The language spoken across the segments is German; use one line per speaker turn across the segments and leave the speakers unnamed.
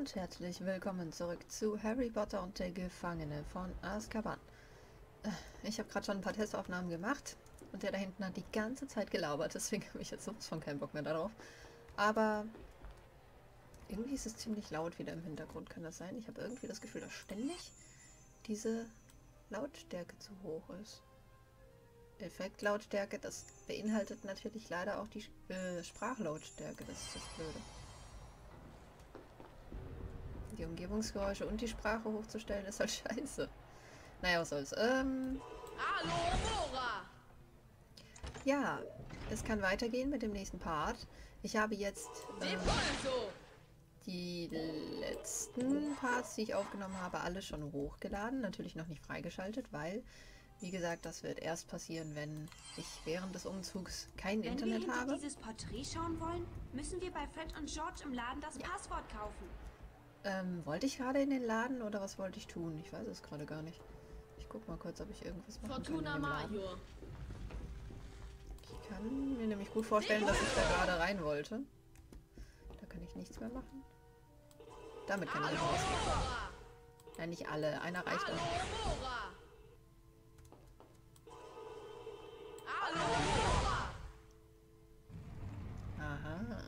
und herzlich willkommen zurück zu Harry Potter und der Gefangene von Azkaban. Äh, Ich habe gerade schon ein paar Testaufnahmen gemacht und der da hinten hat die ganze Zeit gelabert, deswegen habe ich jetzt sowas von keinen Bock mehr darauf. Aber irgendwie ist es ziemlich laut wieder im Hintergrund, kann das sein? Ich habe irgendwie das Gefühl, dass ständig diese Lautstärke zu hoch ist. Effektlautstärke, das beinhaltet natürlich leider auch die äh, Sprachlautstärke, das ist das Blöde. Die Umgebungsgeräusche und die Sprache hochzustellen ist halt scheiße. Naja, was soll's. Ähm,
Hallo, Mora!
ja, es kann weitergehen mit dem nächsten Part. Ich habe jetzt
Depulso!
die letzten Parts, die ich aufgenommen habe, alle schon hochgeladen. Natürlich noch nicht freigeschaltet, weil, wie gesagt, das wird erst passieren, wenn ich während des Umzugs kein
Wenn wir
Internet habe.
dieses Porträt schauen wollen, müssen wir bei Fred und George im Laden das Passwort kaufen.
Ähm, wollte ich gerade in den Laden oder was wollte ich tun? Ich weiß es gerade gar nicht. Ich guck mal kurz, ob ich irgendwas machen
Fortuna
kann.
Major.
Ich kann mir nämlich gut vorstellen, dass ich da gerade rein wollte. Da kann ich nichts mehr machen. Damit kann ich raus.
Mora!
Nein, nicht alle. Einer reicht
Hallo!
Aha.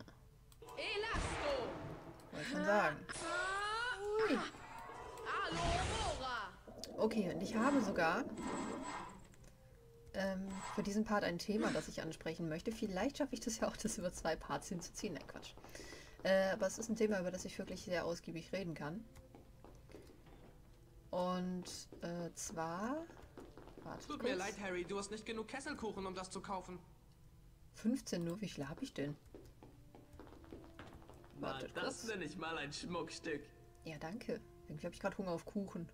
Wollte schon sagen. Okay, und ich habe sogar ähm, für diesen Part ein Thema, das ich ansprechen möchte. Vielleicht schaffe ich das ja auch, das über zwei Parts hinzuziehen. Nein, Quatsch. Äh, aber es ist ein Thema, über das ich wirklich sehr ausgiebig reden kann. Und äh, zwar... Warte
Tut mir
kurz.
leid, Harry, du hast nicht genug Kesselkuchen, um das zu kaufen.
15 nur, wie viel habe ich denn?
Na,
Wartet
das
kurz.
nenne ich mal ein Schmuckstück.
Ja, danke. Irgendwie habe ich gerade Hunger auf Kuchen.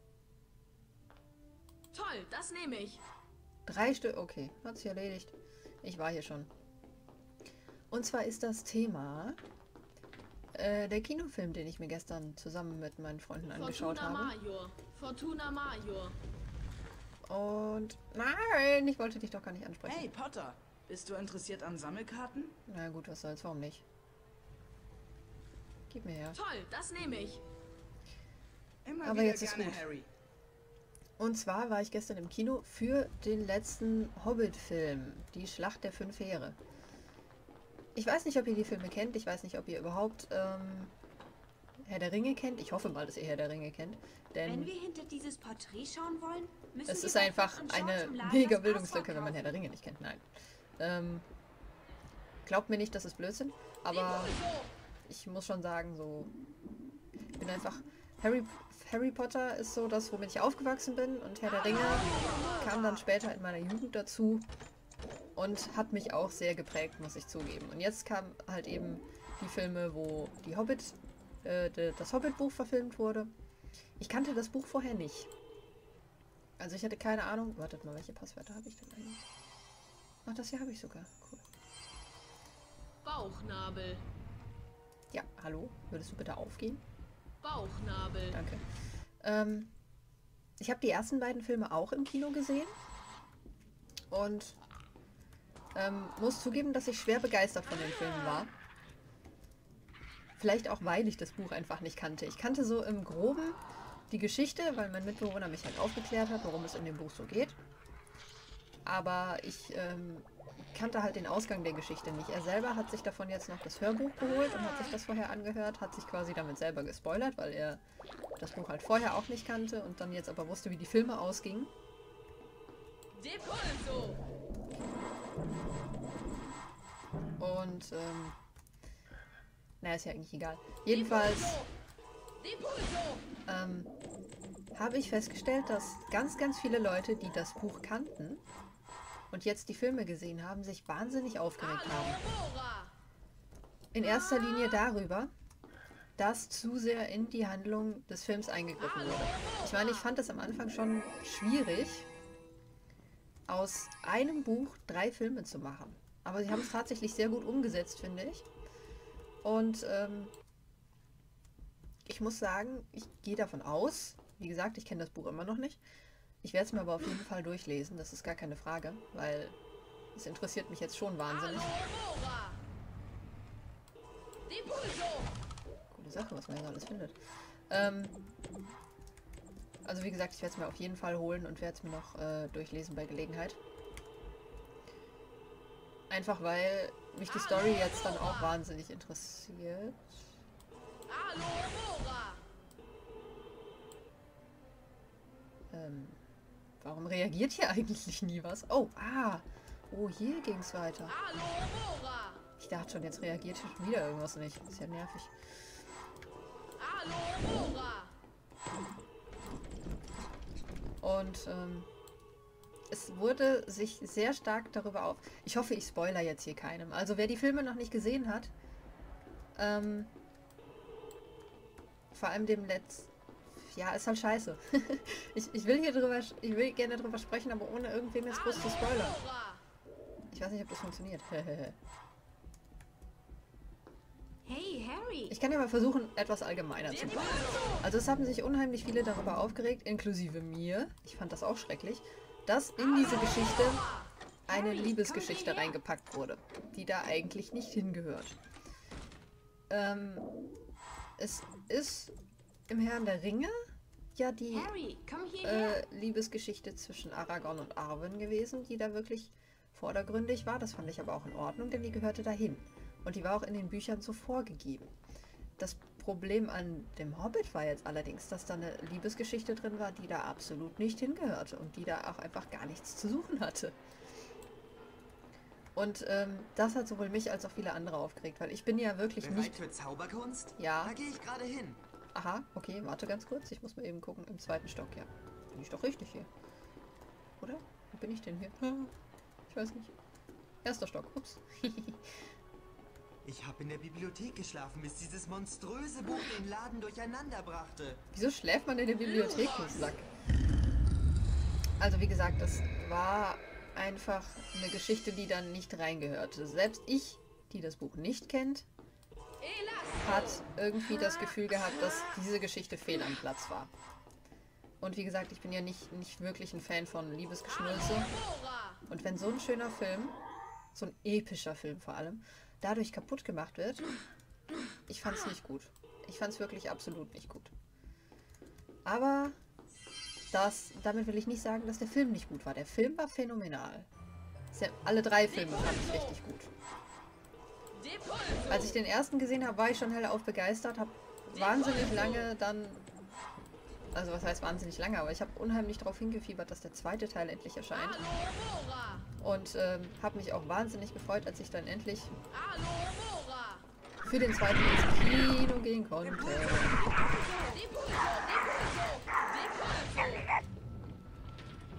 Toll, das nehme ich.
Drei Stück, okay, hat sich erledigt. Ich war hier schon. Und zwar ist das Thema äh, der Kinofilm, den ich mir gestern zusammen mit meinen Freunden angeschaut
Fortuna
habe.
Major. Fortuna Major.
Und nein, ich wollte dich doch gar nicht ansprechen.
Hey Potter, bist du interessiert an Sammelkarten?
Na gut, was soll's, warum nicht? Gib mir her.
Toll, das nehme ich.
Immer
Aber jetzt ist gut.
Harry.
Und zwar war ich gestern im Kino für den letzten Hobbit-Film, Die Schlacht der Fünf Heere. Ich weiß nicht, ob ihr die Filme kennt. Ich weiß nicht, ob ihr überhaupt ähm, Herr der Ringe kennt. Ich hoffe mal, dass ihr Herr der Ringe kennt.
Wenn
Denn
wir hinter dieses Porträt schauen wollen, müssen
es
wir
ist einfach eine mega Bildungslücke, wenn man Herr der. Ringe nicht kennt. Nein. Ähm, glaubt mir nicht, das ist Blödsinn. Aber ich muss schon sagen, so. Ich bin einfach. Harry, Harry Potter ist so das, womit ich aufgewachsen bin. Und Herr der Ringe kam dann später in meiner Jugend dazu. Und hat mich auch sehr geprägt, muss ich zugeben. Und jetzt kamen halt eben die Filme, wo die Hobbit, äh, das Hobbit-Buch verfilmt wurde. Ich kannte das Buch vorher nicht. Also ich hatte keine Ahnung. Wartet mal, welche Passwörter habe ich denn eigentlich? Ach, das hier habe ich sogar. Cool.
Bauchnabel.
Ja, hallo. Würdest du bitte aufgehen?
Bauchnabel.
Danke. Ähm, ich habe die ersten beiden Filme auch im Kino gesehen. Und ähm, muss zugeben, dass ich schwer begeistert von den Filmen war. Vielleicht auch, weil ich das Buch einfach nicht kannte. Ich kannte so im Groben die Geschichte, weil mein Mitbewohner mich halt aufgeklärt hat, worum es in dem Buch so geht. Aber ich ähm, kannte halt den Ausgang der Geschichte nicht. Er selber hat sich davon jetzt noch das Hörbuch geholt und hat sich das vorher angehört, hat sich quasi damit selber gespoilert, weil er das Buch halt vorher auch nicht kannte und dann jetzt aber wusste, wie die Filme ausgingen. Und ähm, naja, ist ja eigentlich egal. Jedenfalls ähm, habe ich festgestellt, dass ganz, ganz viele Leute, die das Buch kannten und jetzt die Filme gesehen haben, sich wahnsinnig aufgeregt haben. In erster Linie darüber, dass zu sehr in die Handlung des Films eingegriffen wurde. Ich meine, ich fand es am Anfang schon schwierig, aus einem Buch drei Filme zu machen. Aber sie haben es tatsächlich sehr gut umgesetzt, finde ich. Und ähm, ich muss sagen, ich gehe davon aus, wie gesagt, ich kenne das Buch immer noch nicht. Ich werde es mir aber auf jeden Fall durchlesen, das ist gar keine Frage, weil es interessiert mich jetzt schon wahnsinnig. Die Sache, was man hier alles findet. Ähm, also wie gesagt, ich werde es mir auf jeden Fall holen und werde es mir noch äh, durchlesen bei Gelegenheit. Einfach weil mich die Story jetzt dann auch wahnsinnig interessiert. Ähm, warum reagiert hier eigentlich nie was? Oh, ah. Oh, hier ging es weiter. Ich dachte schon, jetzt reagiert schon wieder irgendwas nicht. Ist ja nervig. Und ähm, es wurde sich sehr stark darüber auf. Ich hoffe, ich spoiler jetzt hier keinem. Also wer die Filme noch nicht gesehen hat, ähm, vor allem dem Letz. Ja, ist halt scheiße. ich, ich will hier drüber, ich will gerne drüber sprechen, aber ohne irgendwem jetzt groß zu spoilern. Ich weiß nicht, ob das funktioniert.
Hey, Harry.
ich kann ja mal versuchen, etwas allgemeiner zu bleiben. Also es haben sich unheimlich viele darüber aufgeregt, inklusive mir. Ich fand das auch schrecklich, dass in diese Geschichte eine Liebesgeschichte reingepackt wurde, die da eigentlich nicht hingehört. Ähm, es ist im Herrn der Ringe ja die
Harry,
äh, Liebesgeschichte zwischen Aragorn und Arwen gewesen, die da wirklich vordergründig war. Das fand ich aber auch in Ordnung, denn die gehörte dahin. Und die war auch in den Büchern so vorgegeben. Das Problem an dem Hobbit war jetzt allerdings, dass da eine Liebesgeschichte drin war, die da absolut nicht hingehörte und die da auch einfach gar nichts zu suchen hatte. Und ähm, das hat sowohl mich als auch viele andere aufgeregt, weil ich bin ja wirklich
Bereit
nicht...
für Zauberkunst?
Ja.
Da gehe ich gerade hin.
Aha, okay, warte ganz kurz. Ich muss mal eben gucken. Im zweiten Stock, ja. Bin ich doch richtig hier. Oder? Wo bin ich denn hier? Ich weiß nicht. Erster Stock, ups.
Ich habe in der Bibliothek geschlafen, bis dieses monströse Buch den Laden durcheinander brachte.
Wieso schläft man in der Bibliothek, du Sack? Also wie gesagt, das war einfach eine Geschichte, die dann nicht reingehörte. Selbst ich, die das Buch nicht kennt,
Elas!
Hat irgendwie das Gefühl gehabt, dass diese Geschichte fehl am Platz war. Und wie gesagt, ich bin ja nicht, nicht wirklich ein Fan von Liebesgeschnulze.
Alora!
Und wenn so ein schöner Film, so ein epischer Film vor allem, dadurch kaputt gemacht wird, ich fand's nicht gut. Ich fand's wirklich absolut nicht gut. Aber das, damit will ich nicht sagen, dass der Film nicht gut war. Der Film war phänomenal. Alle drei Filme fand ich richtig gut. Als ich den ersten gesehen habe, war ich schon hellauf begeistert, habe wahnsinnig lange dann, also was heißt wahnsinnig lange, aber ich habe unheimlich darauf hingefiebert, dass der zweite Teil endlich erscheint. Und ähm, habe mich auch wahnsinnig gefreut, als ich dann endlich für den zweiten ins Kino gehen konnte.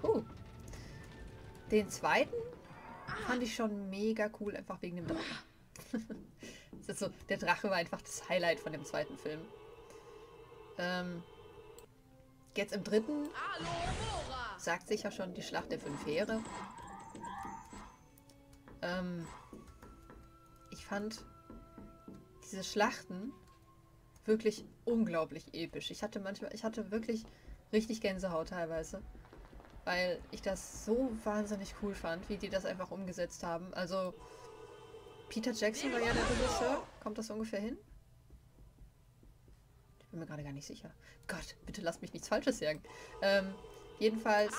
Huh. Den zweiten fand ich schon mega cool, einfach wegen dem Drachen. So, der Drache war einfach das Highlight von dem zweiten Film. Ähm, jetzt im dritten sagt sich ja schon die Schlacht der fünf Heere. Ähm, ich fand diese Schlachten wirklich unglaublich episch. Ich hatte manchmal, ich hatte wirklich richtig Gänsehaut teilweise, weil ich das so wahnsinnig cool fand, wie die das einfach umgesetzt haben. Also Peter Jackson war ja der Regisseur. Kommt das ungefähr hin? Ich bin mir gerade gar nicht sicher. Gott, bitte lasst mich nichts Falsches sagen. Ähm, jedenfalls,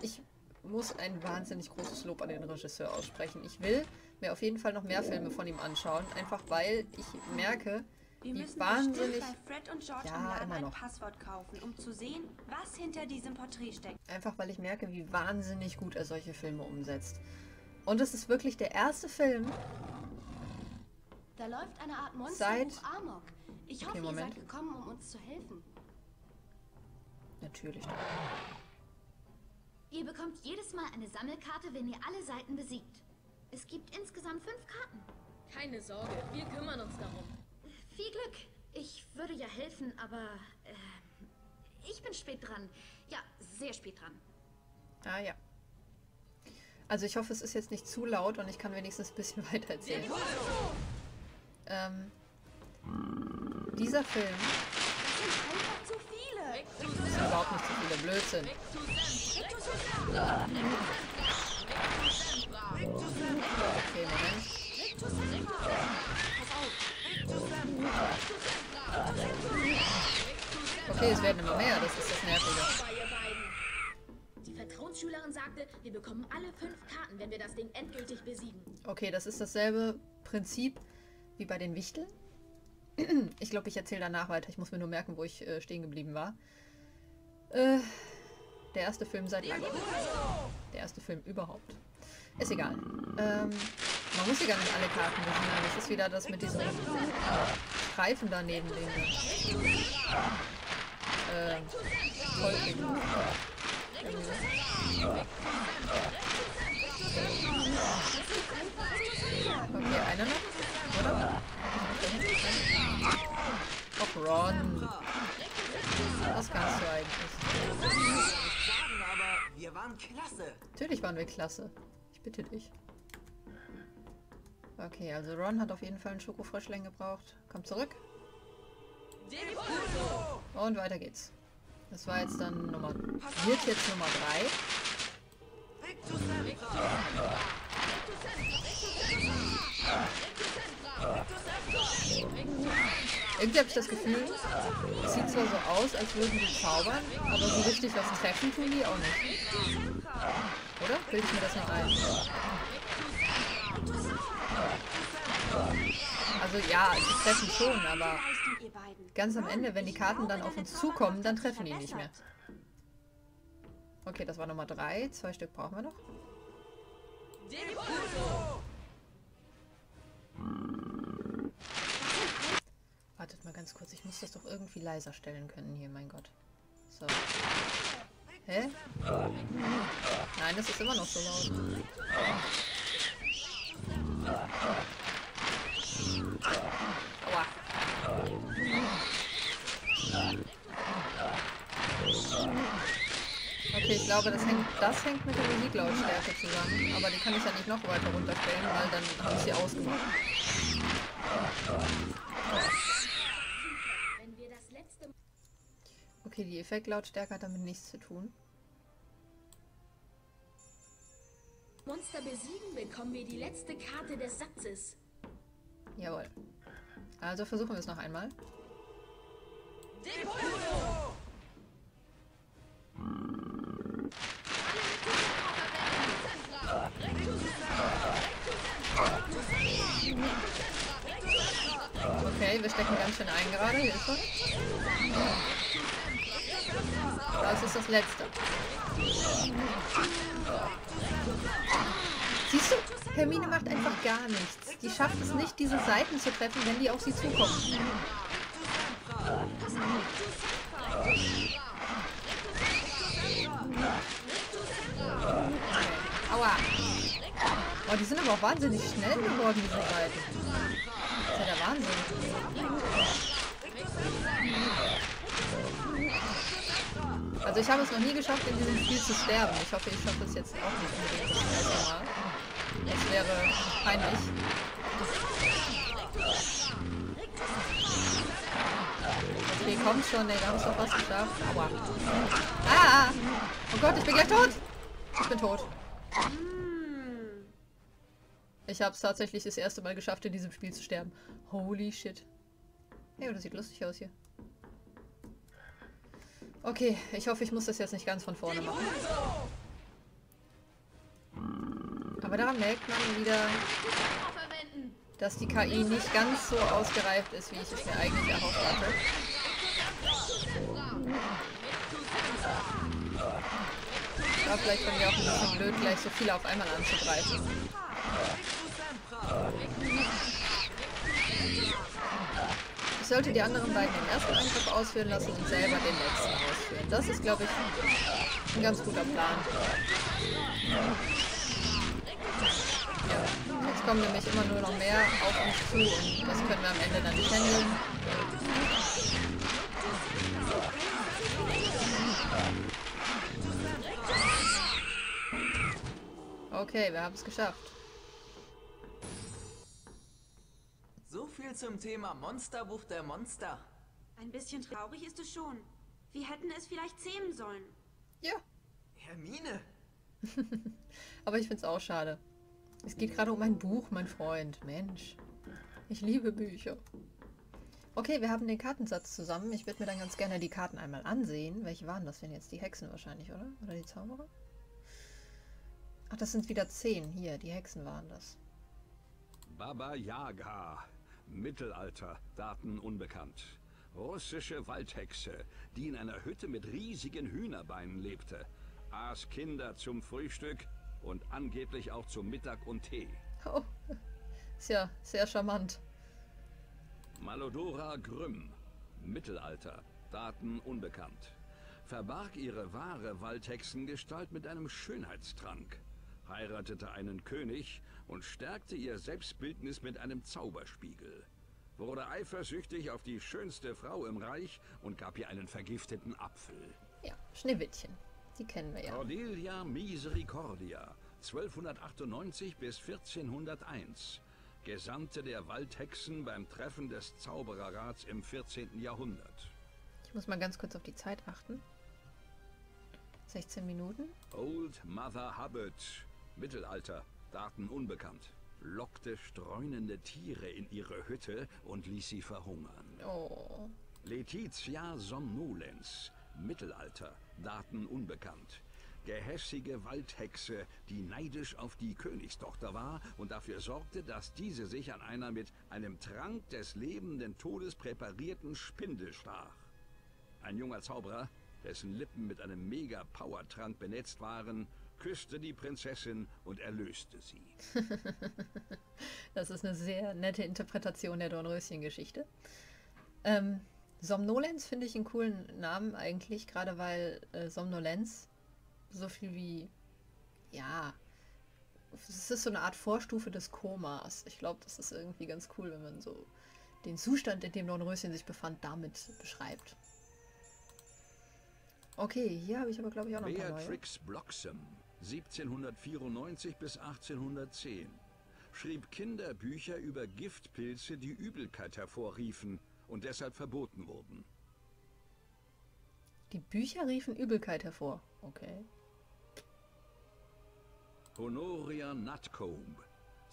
ich muss ein wahnsinnig großes Lob an den Regisseur aussprechen. Ich will mir auf jeden Fall noch mehr Filme von ihm anschauen, einfach weil ich merke,
Wir
wie
müssen
wahnsinnig,
Fred und George
Ja,
im Laden ein. Passwort kaufen, um zu sehen, was hinter diesem Porträt steckt.
einfach weil ich merke, wie wahnsinnig gut er solche Filme umsetzt. Und es ist wirklich der erste Film,
Da läuft eine Art
Seit-
Monsterbuch Amok. Ich hoffe,
Okay,
ihr
Moment.
seid gekommen, um uns zu helfen.
natürlich, doch.
Ihr bekommt jedes Mal eine Sammelkarte, wenn ihr alle Seiten besiegt. Es gibt insgesamt fünf Karten.
Keine Sorge, wir kümmern uns darum.
Viel Glück. Ich würde ja helfen, aber äh, ich bin spät dran. Ja, sehr spät dran.
Ah ja. Also ich hoffe, es ist jetzt nicht zu laut und ich kann wenigstens ein bisschen weiter erzählen. Ähm, dieser Film...
Das
ist überhaupt nicht zu viele Blödsinn. Okay, Moment. Okay, es werden immer mehr, das ist das Nervige.
Vertrauensschülerin sagte, wir bekommen alle fünf Karten, wenn wir das Ding endgültig besiegen.
Okay, das ist dasselbe Prinzip wie bei den Wichteln. Ich glaube, ich erzähle danach weiter. Ich muss mir nur merken, wo ich äh, stehen geblieben war. Äh, der erste Film seit langem. Der erste Film überhaupt. Ist egal. Ähm, man muss hier gar nicht alle Karten besiegen. Das ist wieder das mit diesem Streifen daneben. Den, äh, Vollkicken. Okay, einer noch, oder? Och, Ron. Was kannst du eigentlich?
Wir waren klasse.
Natürlich waren wir klasse. Ich bitte dich. Okay, also Ron hat auf jeden Fall einen Schokofrischling gebraucht. Kommt zurück. Und weiter geht's. Das war jetzt dann Nummer... Wird jetzt Nummer 3. Irgendwie habe ich das Gefühl, es sieht zwar so aus, als würden die zaubern, aber so richtig was treffen tun die auch nicht. Oder? Bilde ich mir das noch ein? Also ja, sie treffen schon, aber ganz am Ende, wenn die Karten dann auf uns zukommen, dann treffen die nicht mehr. Okay, das war Nummer 3. Zwei Stück brauchen wir noch. Wartet mal ganz kurz, ich muss das doch irgendwie leiser stellen können hier, mein Gott. So. Hä? Nein, das ist immer noch so laut. Aua. Okay, ich glaube, das hängt, das hängt mit der Musiklautstärke zusammen. Aber die kann ich ja nicht noch weiter runterstellen, weil dann habe ich sie ausgemacht.
Wenn wir das letzte
Okay, die Effektlautstärke hat damit nichts zu tun.
Monster besiegen, bekommen wir die letzte Karte des Satzes.
Jawohl. Also versuchen wir es noch einmal. Okay, wir stecken ganz schön ein gerade. Hilfe. Das ist das letzte. Siehst du, Hermine macht einfach gar nichts. Die schafft es nicht, diese Seiten zu treffen, wenn die auf sie zukommen. Aua. Oh, die sind aber auch wahnsinnig schnell geworden, diese Seiten. Das ist ja der Wahnsinn. Also ich habe es noch nie geschafft, in diesem Spiel zu sterben. Ich hoffe, ich schaffe es jetzt auch nicht unbedingt das erste Mal. Das wäre peinlich. Okay, kommt schon, ey, da habe ich doch was geschafft. Aua. Ah! Oh Gott, ich bin gleich tot! Ich bin tot. Ich habe es tatsächlich das erste Mal geschafft, in diesem Spiel zu sterben. Holy shit. Hey, das sieht lustig aus hier. Okay, ich hoffe, ich muss das jetzt nicht ganz von vorne machen. Aber daran merkt man wieder, dass die KI nicht ganz so ausgereift ist, wie ich es mir eigentlich erhofft hatte. War vielleicht von mir auch ein bisschen blöd, gleich so viele auf einmal anzugreifen. Ich sollte die anderen beiden den ersten Angriff ausführen lassen und selber den letzten ausführen. Das ist, glaube ich, ein ganz guter Plan. Ja. Jetzt kommen nämlich immer nur noch mehr auf uns zu und das können wir am Ende dann nicht handeln. Okay, wir haben es geschafft.
Viel zum Thema Monsterbuch der Monster.
Ein bisschen traurig ist es schon. Wir hätten es vielleicht zähmen sollen.
Ja,
Hermine,
aber ich finde es auch schade. Es geht gerade um ein Buch, mein Freund. Mensch, ich liebe Bücher. Okay, wir haben den Kartensatz zusammen. Ich würde mir dann ganz gerne die Karten einmal ansehen. Welche waren das denn jetzt? Die Hexen wahrscheinlich, oder? Oder die Zauberer? Ach, das sind wieder zehn. Hier, die Hexen waren das.
Baba Yaga. Mittelalter. Daten unbekannt. Russische Waldhexe, die in einer Hütte mit riesigen Hühnerbeinen lebte. Aß Kinder zum Frühstück und angeblich auch zum Mittag und Tee.
Oh, ist ja sehr charmant.
Malodora Grüm. Mittelalter. Daten unbekannt. Verbarg ihre wahre Waldhexengestalt mit einem Schönheitstrank. Heiratete einen König und stärkte ihr Selbstbildnis mit einem Zauberspiegel. Wurde eifersüchtig auf die schönste Frau im Reich und gab ihr einen vergifteten Apfel.
Ja, Schneewittchen. Die kennen wir ja.
Cordelia Misericordia, 1298 bis 1401. Gesandte der Waldhexen beim Treffen des Zaubererrats im 14. Jahrhundert.
Ich muss mal ganz kurz auf die Zeit achten. 16 Minuten.
Old Mother Hubbard, Mittelalter, Daten unbekannt. Lockte streunende Tiere in ihre Hütte und ließ sie verhungern.
Oh.
Letizia Somnolens, Mittelalter, Daten unbekannt. Gehässige Waldhexe, die neidisch auf die Königstochter war und dafür sorgte, dass diese sich an einer mit einem Trank des lebenden Todes präparierten Spindel stach. Ein junger Zauberer, dessen Lippen mit einem Mega-Power-Trank benetzt waren, küsste die Prinzessin und erlöste sie.
Das ist eine sehr nette Interpretation der Dornröschen-Geschichte. Ähm, Somnolenz finde ich einen coolen Namen eigentlich, gerade weil äh, Somnolenz so viel wie, ja, es ist so eine Art Vorstufe des Komas. Ich glaube, das ist irgendwie ganz cool, wenn man so den Zustand, in dem Dornröschen sich befand, damit beschreibt. Okay, hier habe ich aber glaube ich auch noch ein paar neue.
Beatrix Bloxham, 1794 bis 1810, schrieb Kinderbücher über Giftpilze, die Übelkeit hervorriefen und deshalb verboten wurden.
Die Bücher riefen Übelkeit hervor. Okay.
Honoria Nutcombe,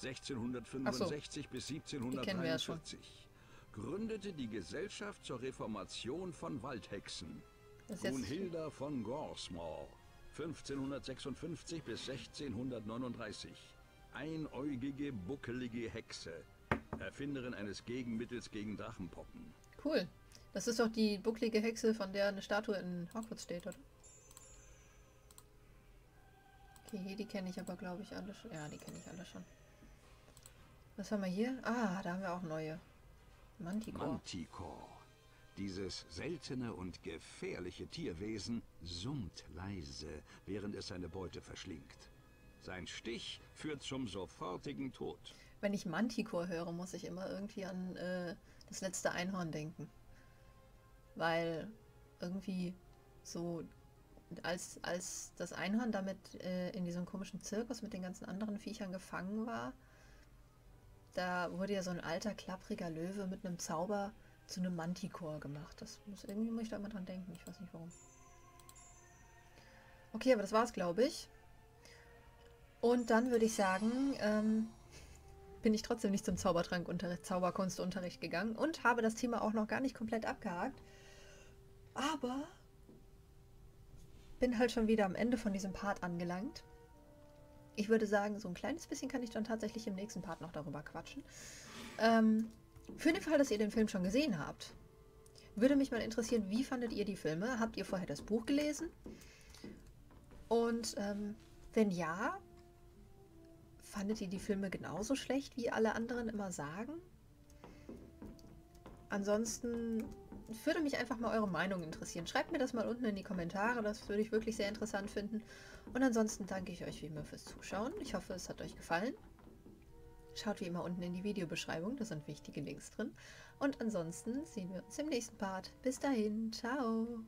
1665 bis
kennen wir ja schon.
1743, gründete die Gesellschaft zur Reformation von Waldhexen. Brunhilda von Gorsmore, 1556 bis 1639. Einäugige, buckelige Hexe. Erfinderin eines Gegenmittels gegen Drachenpocken.
cool. Das ist doch die bucklige Hexe, von der eine Statue in Hogwarts steht, oder? Okay, die kenne ich aber glaube ich alle schon. Ja, die kenne ich alle schon. Was haben wir hier? Ah, da haben wir auch neue. Manticore.
Manticore. Dieses seltene und gefährliche Tierwesen summt leise, während es seine Beute verschlingt. Sein Stich führt zum sofortigen Tod.
Wenn ich Manticore höre, muss ich immer irgendwie an äh, das letzte Einhorn denken. Weil irgendwie so, als, als das Einhorn damit äh, in diesem komischen Zirkus mit den ganzen anderen Viechern gefangen war, da wurde ja so ein alter, klappriger Löwe mit einem Zauber zu einem Manticore gemacht. Das muss irgendwie muss ich da immer dran denken. Ich weiß nicht warum. Okay, aber das war's, glaube ich. Und dann würde ich sagen, ähm, bin ich trotzdem nicht zum Zaubertrankunterricht, Zauberkunstunterricht gegangen und habe das Thema auch noch gar nicht komplett abgehakt. Aber bin halt schon wieder am Ende von diesem Part angelangt. Ich würde sagen, so ein kleines bisschen kann ich dann tatsächlich im nächsten Part noch darüber quatschen. Ähm, für den Fall, dass ihr den Film schon gesehen habt, würde mich mal interessieren, wie fandet ihr die Filme? Habt ihr vorher das Buch gelesen? Und ähm, wenn ja, fandet ihr die Filme genauso schlecht, wie alle anderen immer sagen? Ansonsten würde mich einfach mal eure Meinung interessieren. Schreibt mir das mal unten in die Kommentare, das würde ich wirklich sehr interessant finden. Und ansonsten danke ich euch wie immer fürs Zuschauen. Ich hoffe, es hat euch gefallen. Schaut wie immer unten in die Videobeschreibung, da sind wichtige Links drin. Und ansonsten sehen wir uns im nächsten Part. Bis dahin, ciao!